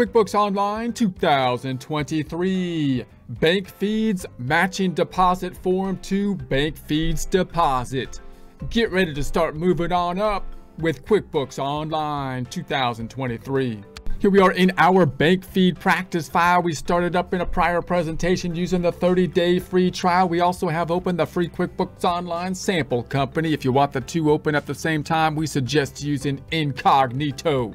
QuickBooks Online 2023. Bank Feeds Matching Deposit Form to Bank Feeds Deposit. Get ready to start moving on up with QuickBooks Online 2023. Here we are in our bank feed practice file. We started up in a prior presentation using the 30-day free trial. We also have open the free QuickBooks Online sample company. If you want the two open at the same time, we suggest using Incognito.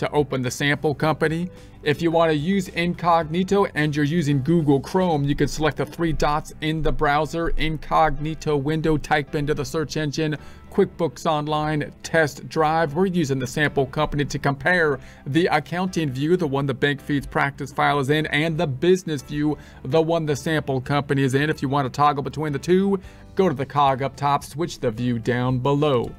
to open the sample company. If you want to use incognito and you're using Google Chrome, you can select the three dots in the browser, incognito window, type into the search engine QuickBooks Online Test Drive. We're using the sample company to compare the accounting view, the one the bank feeds practice file is in, and the business view, the one the sample company is in. If you want to toggle between the two, go to the cog up top, switch the view down below.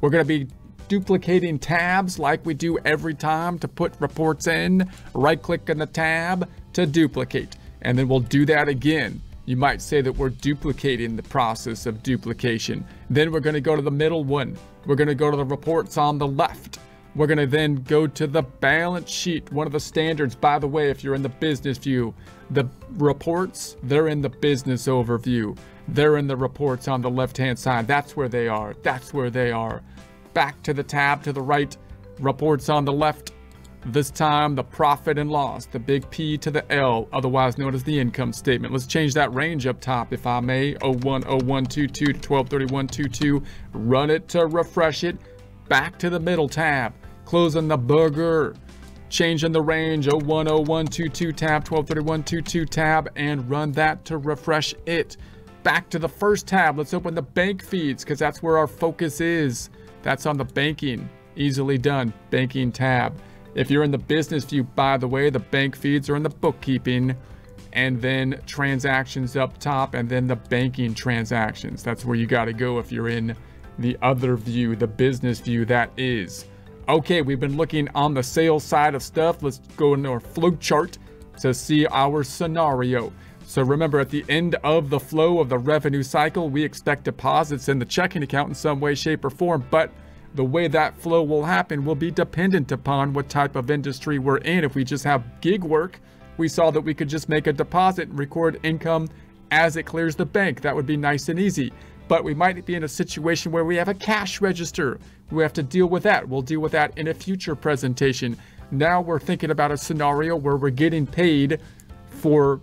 We're going to be duplicating tabs like we do every time to put reports in. Right click on the tab to duplicate. And then we'll do that again you might say that we're duplicating the process of duplication. Then we're going to go to the middle one. We're going to go to the reports on the left. We're going to then go to the balance sheet, one of the standards. By the way, if you're in the business view, the reports, they're in the business overview. They're in the reports on the left-hand side. That's where they are. That's where they are. Back to the tab to the right, reports on the left, this time, the profit and loss, the big P to the L, otherwise known as the income statement. Let's change that range up top, if I may. 010122 to 123122. Run it to refresh it. Back to the middle tab. Closing the burger. Changing the range 010122 tab, 123122 tab, and run that to refresh it. Back to the first tab. Let's open the bank feeds because that's where our focus is. That's on the banking. Easily done. Banking tab. If you're in the business view, by the way, the bank feeds are in the bookkeeping and then transactions up top and then the banking transactions. That's where you got to go if you're in the other view, the business view that is. Okay, we've been looking on the sales side of stuff. Let's go into our flow chart to see our scenario. So remember at the end of the flow of the revenue cycle, we expect deposits in the checking account in some way, shape or form, but the way that flow will happen will be dependent upon what type of industry we're in. If we just have gig work, we saw that we could just make a deposit and record income as it clears the bank. That would be nice and easy. But we might be in a situation where we have a cash register. We have to deal with that. We'll deal with that in a future presentation. Now we're thinking about a scenario where we're getting paid for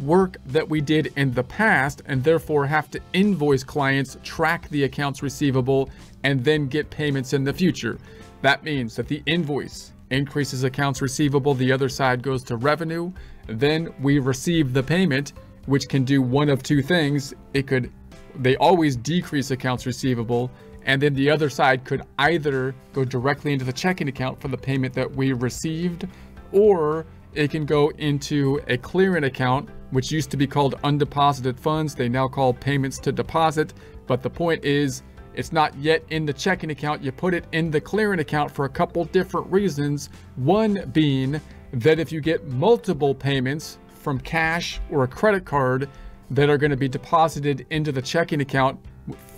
work that we did in the past and therefore have to invoice clients, track the accounts receivable, and then get payments in the future. That means that the invoice increases accounts receivable, the other side goes to revenue, then we receive the payment, which can do one of two things. It could, they always decrease accounts receivable, and then the other side could either go directly into the checking account for the payment that we received, or it can go into a clearing account, which used to be called undeposited funds. They now call payments to deposit. But the point is, it's not yet in the checking account. You put it in the clearing account for a couple different reasons. One being that if you get multiple payments from cash or a credit card that are going to be deposited into the checking account,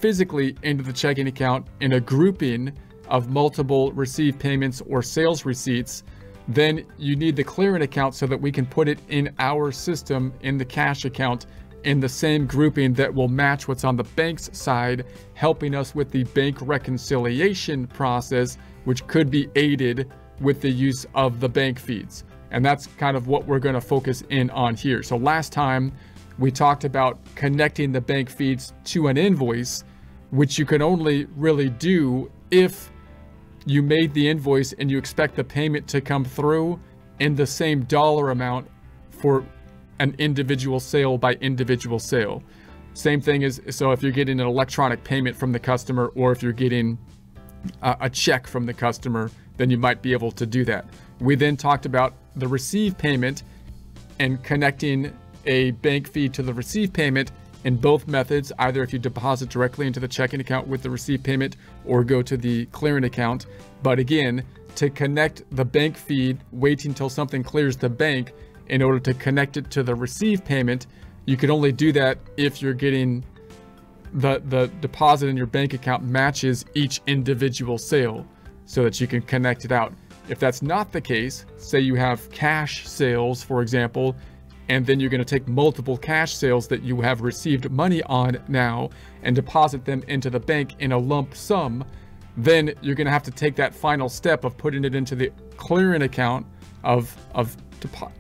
physically into the checking account in a grouping of multiple received payments or sales receipts, then you need the clearing account so that we can put it in our system in the cash account in the same grouping that will match what's on the bank's side, helping us with the bank reconciliation process, which could be aided with the use of the bank feeds. And that's kind of what we're going to focus in on here. So last time we talked about connecting the bank feeds to an invoice, which you can only really do if you made the invoice and you expect the payment to come through in the same dollar amount for an individual sale by individual sale. Same thing is so if you're getting an electronic payment from the customer or if you're getting a, a check from the customer, then you might be able to do that. We then talked about the receive payment and connecting a bank feed to the receive payment in both methods, either if you deposit directly into the checking account with the receive payment or go to the clearing account. But again, to connect the bank feed, waiting until something clears the bank in order to connect it to the receive payment, you can only do that if you're getting the, the deposit in your bank account matches each individual sale so that you can connect it out. If that's not the case, say you have cash sales, for example, and then you're going to take multiple cash sales that you have received money on now and deposit them into the bank in a lump sum, then you're going to have to take that final step of putting it into the clearing account of of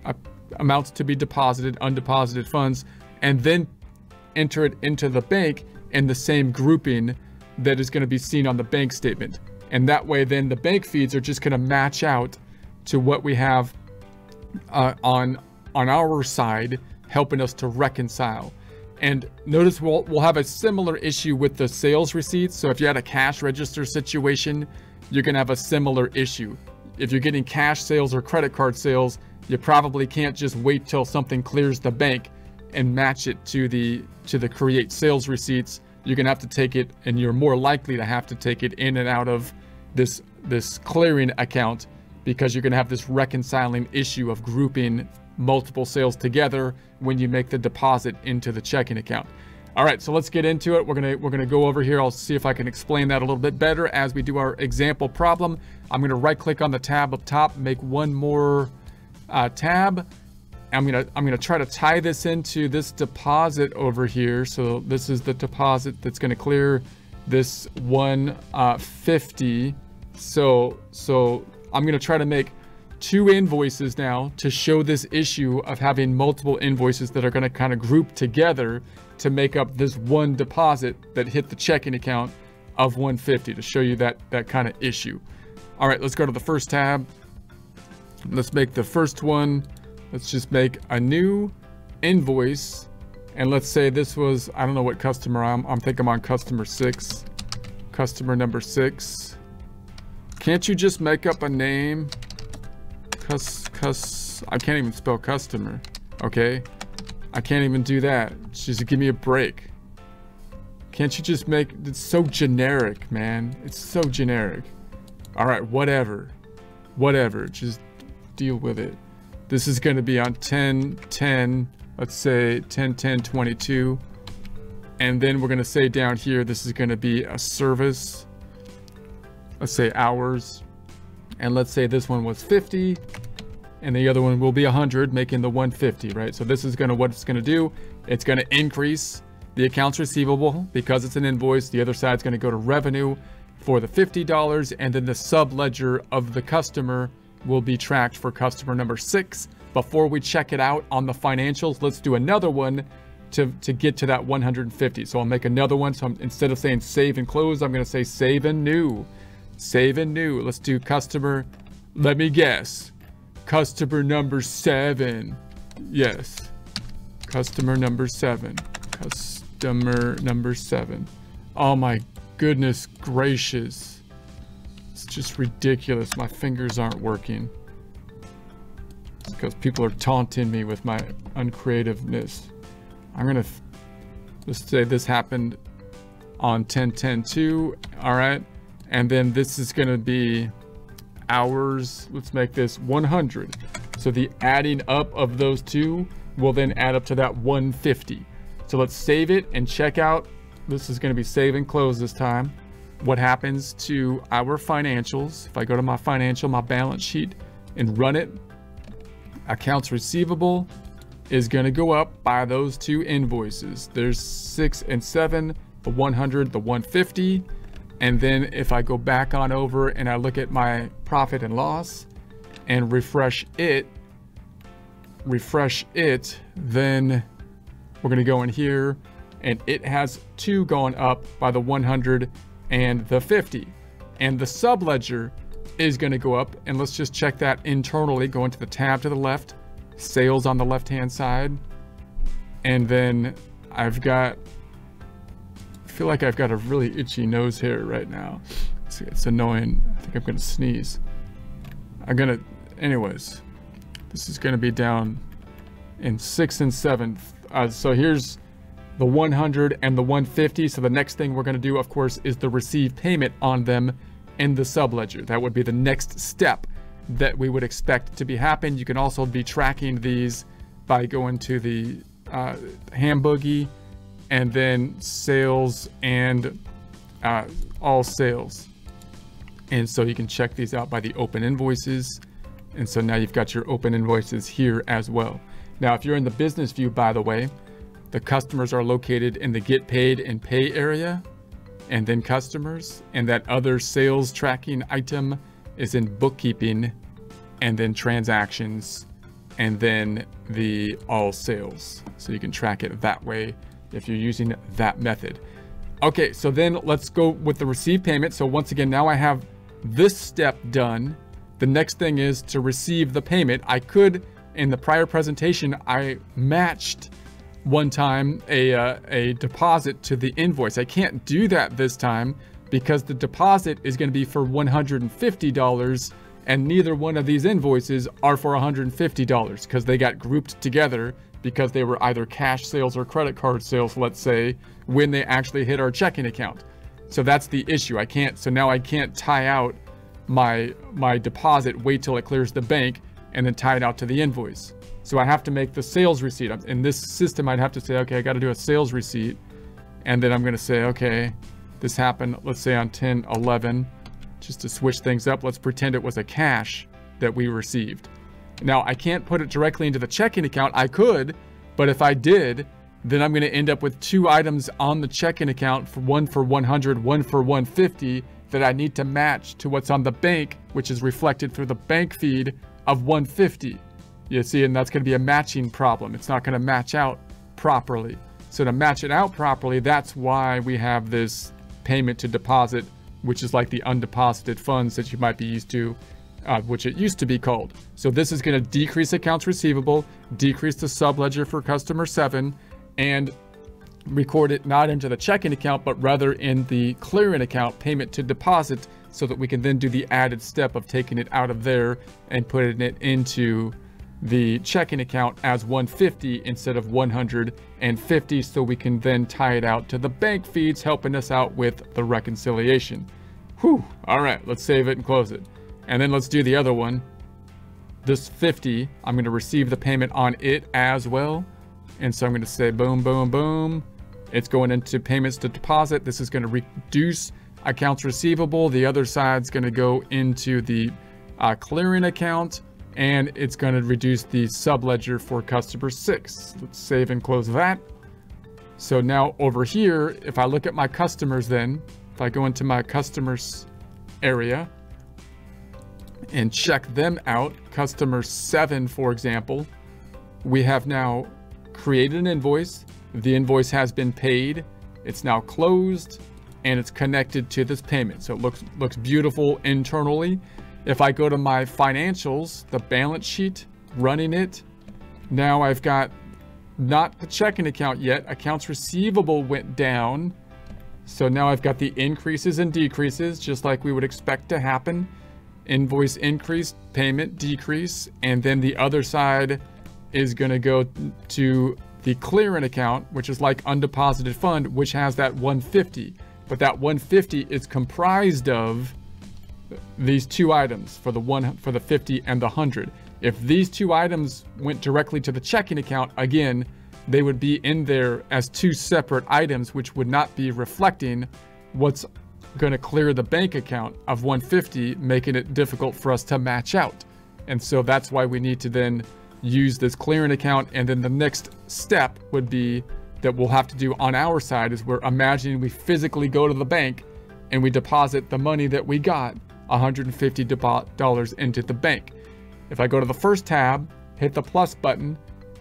uh, amounts to be deposited, undeposited funds, and then enter it into the bank in the same grouping that is going to be seen on the bank statement. And that way, then the bank feeds are just going to match out to what we have uh, on on our side, helping us to reconcile. And notice we'll, we'll have a similar issue with the sales receipts. So if you had a cash register situation, you're to have a similar issue. If you're getting cash sales or credit card sales, you probably can't just wait till something clears the bank and match it to the to the create sales receipts. You're to have to take it and you're more likely to have to take it in and out of this this clearing account because you're to have this reconciling issue of grouping multiple sales together when you make the deposit into the checking account. All right, so let's get into it. We're gonna we're gonna go over here. I'll see if I can explain that a little bit better as we do our example problem. I'm gonna right click on the tab up top, make one more uh, tab. I'm gonna I'm gonna try to tie this into this deposit over here. So this is the deposit that's gonna clear this 150. Uh, so so I'm gonna try to make two invoices now to show this issue of having multiple invoices that are going to kind of group together to make up this one deposit that hit the checking account of 150 to show you that that kind of issue. All right, let's go to the first tab. Let's make the first one. Let's just make a new invoice. And let's say this was, I don't know what customer I'm, I'm thinking I'm on customer six, customer number six. Can't you just make up a name Cus, cus, I can't even spell customer, okay? I can't even do that. Just give me a break. Can't you just make, it's so generic, man. It's so generic. All right, whatever. Whatever, just deal with it. This is gonna be on 10, 10, let's say 10, 10, 22. And then we're gonna say down here, this is gonna be a service. Let's say hours, and let's say this one was 50 and the other one will be 100 making the 150 right? So this is to what it's to do it's to increase the accounts receivable because it's an invoice the other side's to go to revenue for the $50 and then the sub ledger of the customer will be tracked for customer number six. Before we check it out on the financials let's do another one to, to get to that 150 so I'll make another one. So I'm, instead of saying save and close I'm to say save and new Save and new. Let's do customer. Let me guess. Customer number seven. Yes. Customer number seven. Customer number seven. Oh my goodness gracious. It's just ridiculous. My fingers aren't working. It's because people are taunting me with my uncreativeness. I'm gonna, let's say this happened on 10.10.2. All right. And then this is going to be hours. Let's make this 100. So the adding up of those two will then add up to that 150. So let's save it and check out. This is going to be save and close this time. What happens to our financials? If I go to my financial, my balance sheet and run it, accounts receivable is going to go up by those two invoices. There's six and seven, the 100, the 150. And then if I go back on over and I look at my profit and loss and refresh it, refresh it, then we're gonna go in here and it has two going up by the 100 and the 50. And the sub ledger is gonna go up and let's just check that internally, go into the tab to the left sales on the left hand side. And then I've got, feel like I've got a really itchy nose here right now. It's, it's annoying. I think I'm gonna sneeze. I'm gonna, anyways, this is gonna be down in sixth and seventh. Uh, so here's the 100 and the 150. So the next thing we're gonna do, of course, is the receive payment on them in the subledger. That would be the next step that we would expect to be happen. You can also be tracking these by going to the uh, ham and then sales and uh, all sales. And so you can check these out by the open invoices. And so now you've got your open invoices here as well. Now, if you're in the business view, by the way, the customers are located in the get paid and pay area and then customers. And that other sales tracking item is in bookkeeping and then transactions and then the all sales. So you can track it that way if you're using that method. Okay, so then let's go with the receive payment. So once again, now I have this step done. The next thing is to receive the payment. I could, in the prior presentation, I matched one time a, uh, a deposit to the invoice. I can't do that this time because the deposit is going to be for $150 and neither one of these invoices are for $150 because they got grouped together because they were either cash sales or credit card sales, let's say, when they actually hit our checking account. So that's the issue. I can't, so now I can't tie out my, my deposit, wait till it clears the bank, and then tie it out to the invoice. So I have to make the sales receipt. In this system, I'd have to say, okay, I got to do a sales receipt. And then I'm going to say, okay, this happened, let's say on 10, 11. Just to switch things up, let's pretend it was a cash that we received. Now, I can't put it directly into the checking account. I could, but if I did, then I'm going to end up with two items on the checking account, for one for 100, one for 150, that I need to match to what's on the bank, which is reflected through the bank feed of 150. You see, and that's going to be a matching problem. It's not going to match out properly. So to match it out properly, that's why we have this payment to deposit, which is like the undeposited funds that you might be used to, uh, which it used to be called. So this is going to decrease accounts receivable, decrease the subledger for customer seven, and record it not into the checking account, but rather in the clearing account payment to deposit so that we can then do the added step of taking it out of there and putting it into the checking account as 150 instead of 150 so we can then tie it out to the bank feeds helping us out with the reconciliation. Whew, all right, let's save it and close it. And then let's do the other one. This 50, I'm gonna receive the payment on it as well. And so I'm gonna say boom, boom, boom. It's going into payments to deposit. This is gonna reduce accounts receivable. The other side's gonna go into the uh, clearing account and it's going to reduce the subledger for customer six. Let's save and close that. So now over here, if I look at my customers then, if I go into my customers area and check them out, customer seven, for example, we have now created an invoice. The invoice has been paid. It's now closed and it's connected to this payment. So it looks, looks beautiful internally. If I go to my financials, the balance sheet, running it, now I've got not the checking account yet. Accounts receivable went down. So now I've got the increases and decreases, just like we would expect to happen. Invoice increase, payment decrease, and then the other side is going to go to the clearing account, which is like undeposited fund, which has that 150. But that 150 is comprised of these two items for the one for the 50 and the 100. If these two items went directly to the checking account, again, they would be in there as two separate items, which would not be reflecting what's going to clear the bank account of 150, making it difficult for us to match out. And so that's why we need to then use this clearing account. And then the next step would be that we'll have to do on our side is we're imagining we physically go to the bank and we deposit the money that we got $150 into the bank. If I go to the first tab, hit the plus button,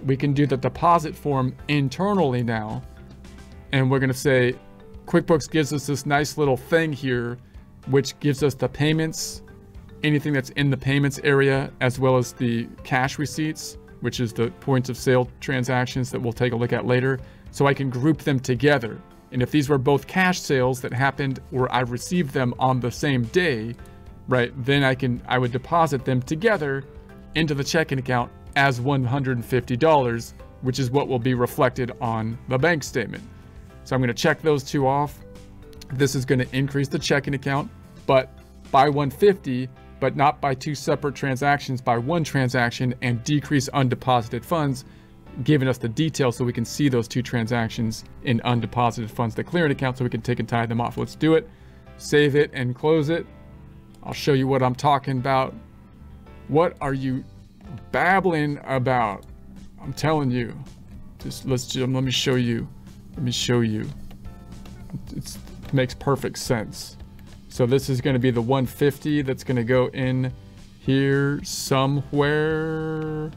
we can do the deposit form internally now. And we're going to say QuickBooks gives us this nice little thing here, which gives us the payments, anything that's in the payments area, as well as the cash receipts. which is the points of sale transactions that we'll take a look at later, so I can group them together. And if these were both cash sales that happened or I received them on the same day, right, then I can I would deposit them together into the checking account as $150, which is what will be reflected on the bank statement. So I'm going to check those two off. This is going to increase the checking account, but by 150, but not by two separate transactions, by one transaction and decrease undeposited funds, giving us the details so we can see those two transactions in undeposited funds, the clearing account, so we can take and tie them off. Let's do it. Save it and close it. I'll show you what I'm talking about. What are you babbling about? I'm telling you. Just let's let me show you. Let me show you. It's, it makes perfect sense. So this is going to be the 150 that's going to go in here somewhere.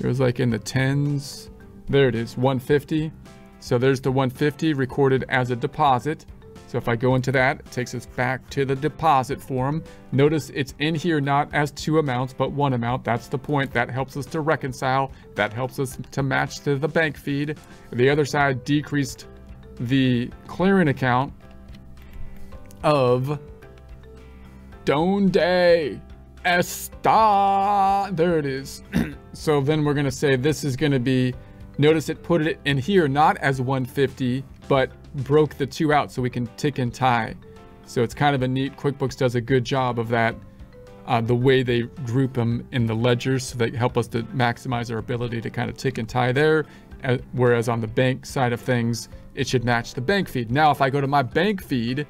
It was like in the tens. There it is, 150. So there's the 150 recorded as a deposit. So if I go into that, it takes us back to the deposit form. Notice it's in here not as two amounts, but one amount. That's the point. That helps us to reconcile. That helps us to match to the bank feed. The other side decreased the clearing account of Donde está. There it is. so then we're going to say this is going to be, notice it put it in here not as 150, but broke the two out so we can tick and tie. So it's kind of a neat, QuickBooks does a good job of that. Uh, the way they group them in the ledgers so they help us to maximize our ability to kind of tick and tie there. Uh, whereas on the bank side of things, it should match the bank feed. Now, if I go to my bank feed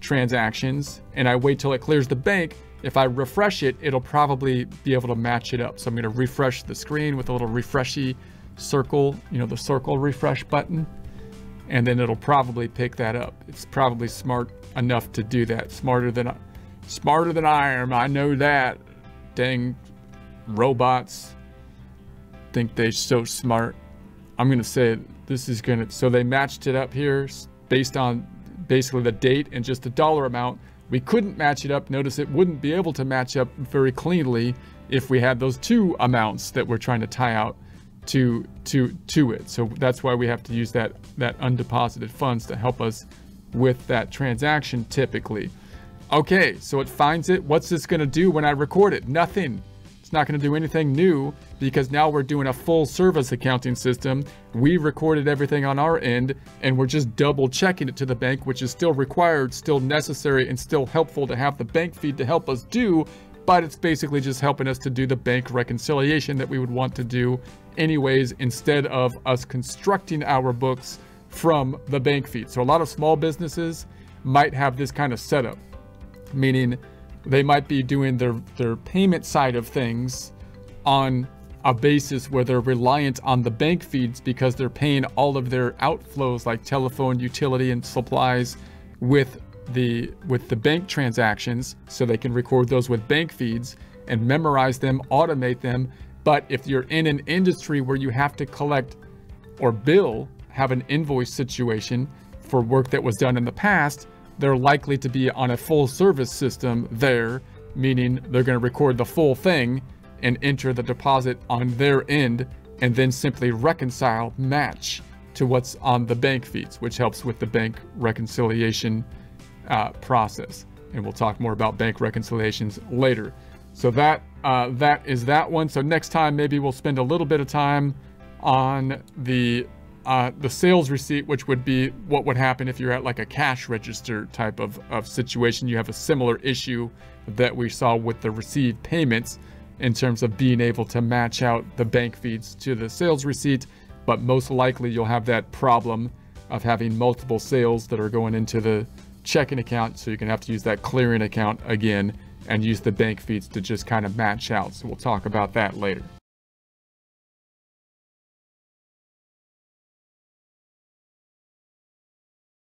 transactions and I wait till it clears the bank, if I refresh it, it'll probably be able to match it up. So I'm going to refresh the screen with a little refreshy circle, you know, the circle refresh button and then it'll probably pick that up. It's probably smart enough to do that. Smarter than smarter than I am. I know that. Dang robots think they're so smart. I'm gonna say this is gonna so they matched it up here based on basically the date and just the dollar amount. We couldn't match it up. Notice it wouldn't be able to match up very cleanly if we had those two amounts that we're trying to tie out to to to it. So that's why we have to use that that undeposited funds to help us with that transaction typically. Okay, so it finds it. What's this going to do when I record it? Nothing. It's not going to do anything new because now we're doing a full service accounting system. We recorded everything on our end and we're just double checking it to the bank, which is still required, still necessary, and still helpful to have the bank feed to help us do but it's basically just helping us to do the bank reconciliation that we would want to do anyways instead of us constructing our books from the bank feed. So a lot of small businesses might have this kind of setup, meaning they might be doing their, their payment side of things on a basis where they're reliant on the bank feeds because they're paying all of their outflows like telephone, utility, and supplies with the with the bank transactions so they can record those with bank feeds and memorize them, automate them. But if you're in an industry where you have to collect or bill, have an invoice situation for work that was done in the past, they're likely to be on a full service system there, meaning they're going to record the full thing and enter the deposit on their end and then simply reconcile, match to what's on the bank feeds, which helps with the bank reconciliation uh, process. And we'll talk more about bank reconciliations later. So that uh, that is that one. So next time, maybe we'll spend a little bit of time on the uh, the sales receipt, which would be what would happen if you're at like a cash register type of, of situation. You have a similar issue that we saw with the received payments in terms of being able to match out the bank feeds to the sales receipt. But most likely you'll have that problem of having multiple sales that are going into the checking account, so you're gonna have to use that clearing account again and use the bank feeds to just kind of match out. So we'll talk about that later.